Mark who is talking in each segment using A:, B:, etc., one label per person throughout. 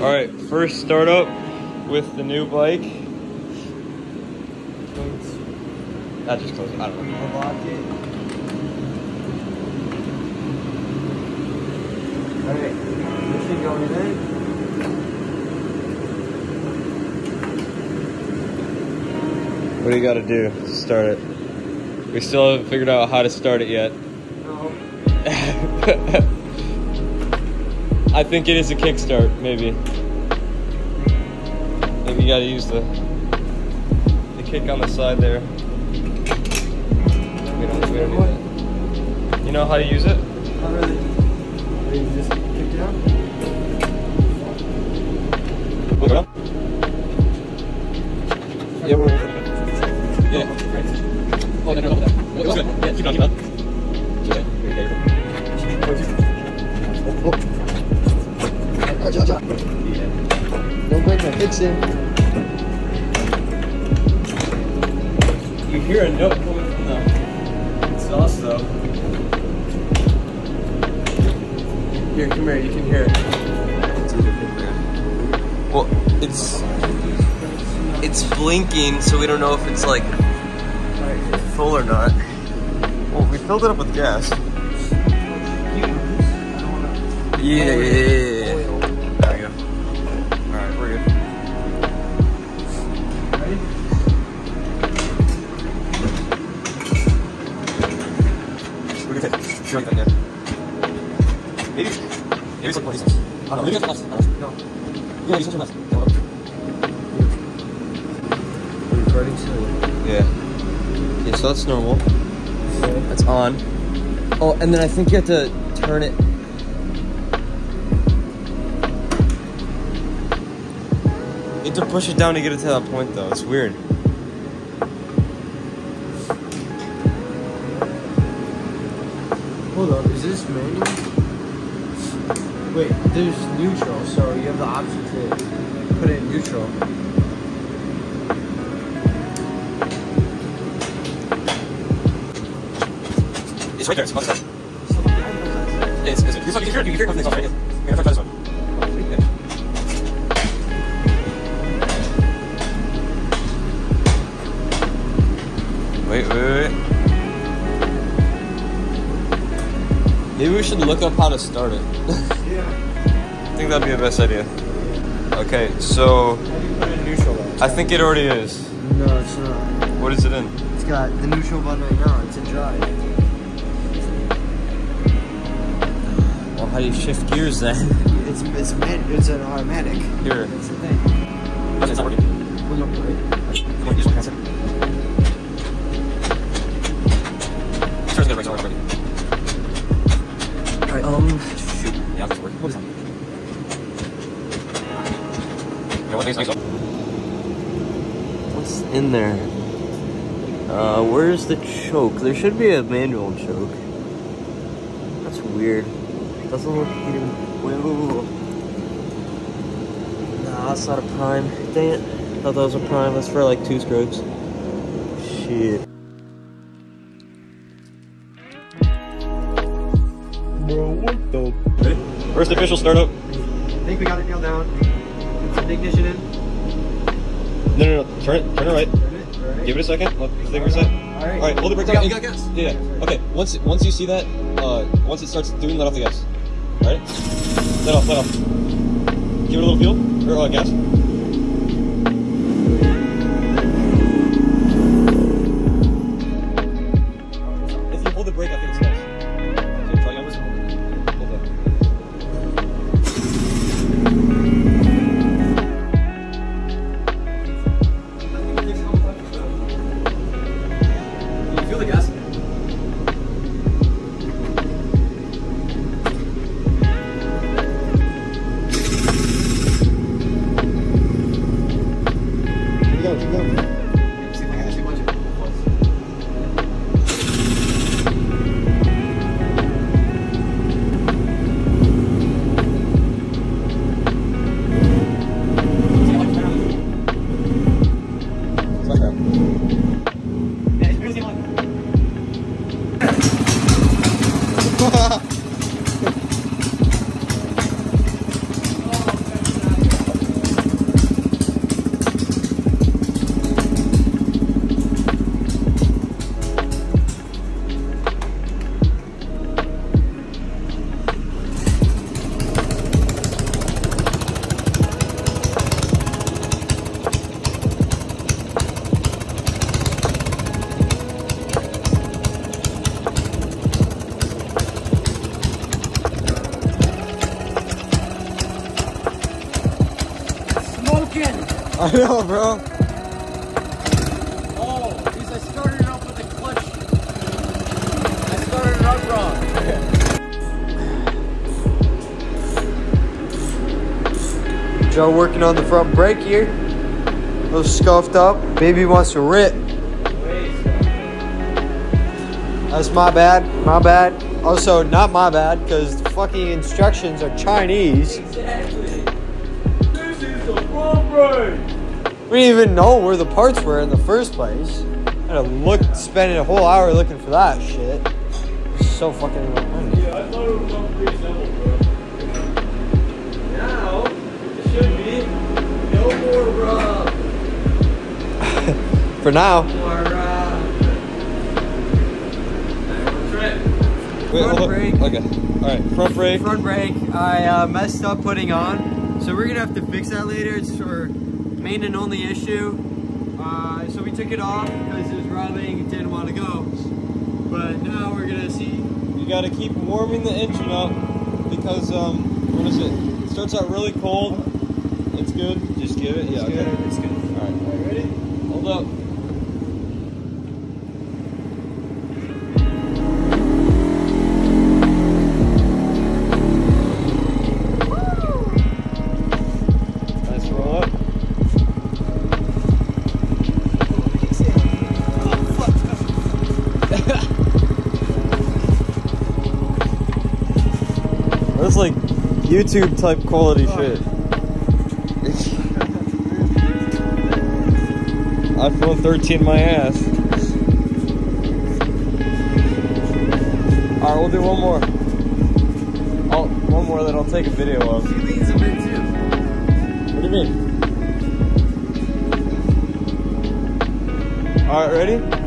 A: All right, first startup with the new bike. That just closed. I don't know.
B: It. Going in.
A: What do you got to do to start it? We still haven't figured out how to start it yet.
B: No.
A: I think it is a kickstart, maybe. Maybe you gotta use the the kick on the side there. We don't, we don't need that. You know how to use it?
B: Not really. You just pick it up?
A: Look up. Yeah, we're, yeah. Oh, no, no, no, that. It was good. Yeah, keep on, keep on.
B: Don't break my fixing.
A: You hear a note coming from the exhaust though. Here, come here, you can hear it. Well, it's it's blinking, so we don't know if it's like full or not. Well, we filled it up with gas. Yeah, Sure, yeah. Maybe, maybe it's like 20. I don't know. Maybe it's less. I don't know. No. Yeah,
B: soon.
A: Yeah. Okay, so that's normal. That's on. Oh, and then I think you have to turn it. You have to push it down to get it to that point, though. It's weird.
B: Hold up, is this? Wait, there's neutral, so you have the option to put it in neutral.
A: It's right there. It's. It's, you hear gonna try this one. Wait, wait, wait. Maybe we should look up how to start it.
B: Yeah.
A: I think that'd be the best idea. Okay, so
B: How do you put in neutral?
A: I think it already is.
B: No, it's not.
A: What is it in?
B: It's got the neutral button right now. It's in drive.
A: Well, how do you shift gears then?
B: It's it's man, it's an automatic.
A: Here.
B: That's the thing.
A: It's not working.
B: Well, no, right?
A: Come on, use one. Starts to right, already.
B: Alright, um,
A: Shoot. Yeah, that's working. Hold this on. You know what thing's nice? What's in there? Uh, where's the choke? There should be a manual choke. That's weird. Doesn't look even. Whoa. Nah, that's not a prime. Dang it. Thought that was a prime. That's for like two strokes. Shit. Bro, what the? Ready? First official startup.
B: I think we got it nailed down. Put the ignition in.
A: No, no, no. Turn it. Turn it right.
B: Turn it. Alright.
A: Give it a second. Let the thing reset.
B: Alright.
A: All right, hold the brake
B: We
A: down.
B: got- we got gas.
A: Yeah. yeah. Okay. Once once you see that, uh, once it starts doing, let off the gas. All right. Let off. Let off. Give it a little fuel or uh, gas. I
B: know, bro.
C: Oh, because I started it up with the clutch. I started it up wrong.
B: Joe working on the front brake here. A little scuffed up. Baby wants to rip. That's my bad. My bad. Also, not my bad because the fucking instructions are Chinese.
C: Exactly.
B: We didn't even know where the parts were in the first place. I had to look, spending a whole hour looking for that shit. It's so fucking annoying.
C: Yeah, I thought it was all pre-assembled, bro. Now, it should be no more rub.
B: For now.
C: More rub.
B: Wait,
C: Front
B: hold up.
C: brake.
B: Okay. All right. Front brake.
C: Front brake, I uh, messed up putting on, so we're gonna have to fix that later. It's our main and only issue. Uh, so we took it off because it was rubbing, it didn't want to go. But now we're gonna see.
A: You got to keep warming the engine up because um, what is it? It starts out really cold. It's good. Just give it. Yeah.
C: It's
A: okay.
C: good, it's good.
A: All right. All right. Ready? Hold up. YouTube type quality oh. shit. iPhone 13 my ass. Alright, we'll do one more. I'll, one more that I'll take a video of.
C: He leans a bit too.
A: What do you mean? Alright, ready?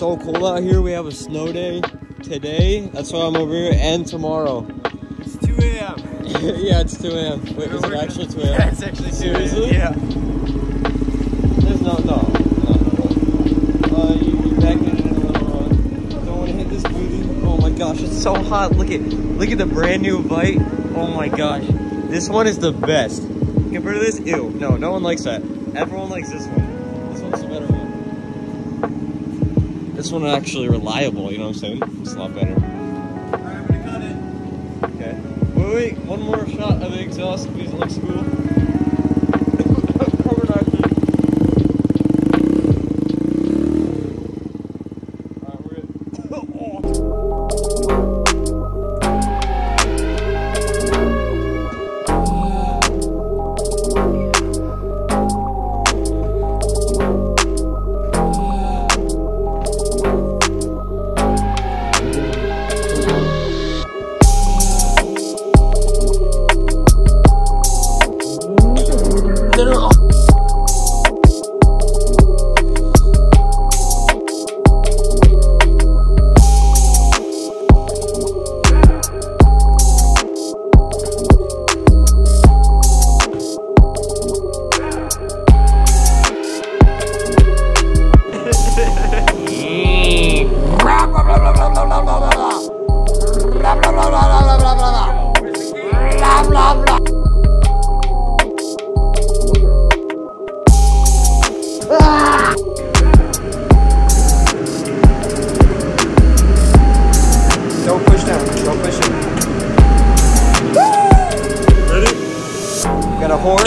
A: So cold out here. We have a snow day today. That's why I'm over here, and tomorrow.
C: It's 2 a.m.
A: yeah, it's 2 a.m. Wait, is it actually 2 a.m.?
C: Yeah, it's actually 2
A: Seriously?
C: Yeah.
A: There's no, no, no, no. Uh, you, you back in a little. Uh, don't want to hit this booty.
B: Oh my gosh, it's so hot. Look at look at the brand new bite. Oh my gosh. This one is the best. Compared to this, ew. No, no one likes that. Everyone likes this one.
A: This one actually reliable. You know what I'm saying? It's a lot better.
C: Alright, I'm gonna cut it.
A: Okay. Wait, wait. One more shot of the exhaust because it looks cool.
B: Got a horn.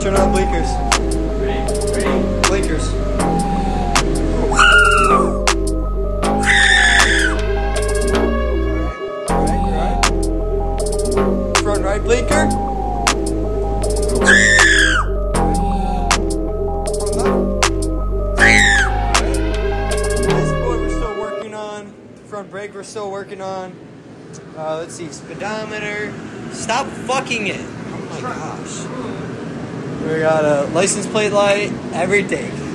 B: Turn on blinkers. Blinkers. Front right blinker. This boy we're still working on. Front brake we're still working on. Uh, let's see, speedometer. Stop fucking it. Oh my gosh. We got a license plate light, everything.